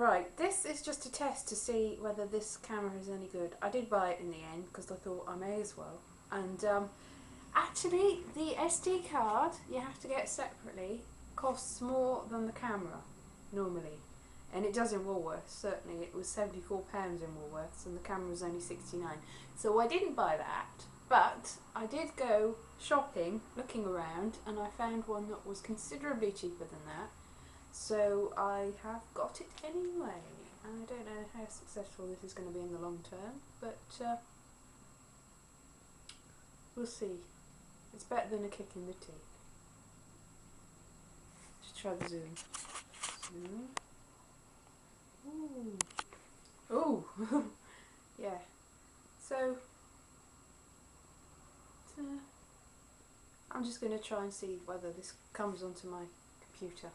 Right, this is just a test to see whether this camera is any good. I did buy it in the end because I thought I may as well. And um, actually, the SD card you have to get separately costs more than the camera normally. And it does in Woolworths, certainly. It was £74 in Woolworths and the camera was only 69 So I didn't buy that, but I did go shopping, looking around, and I found one that was considerably cheaper than that. So I have got it anyway. And I don't know how successful this is going to be in the long term, but uh, we'll see. It's better than a kick in the teeth. Let's try the zoom. Zoom. Ooh. Ooh. yeah. So, uh, I'm just going to try and see whether this comes onto my computer.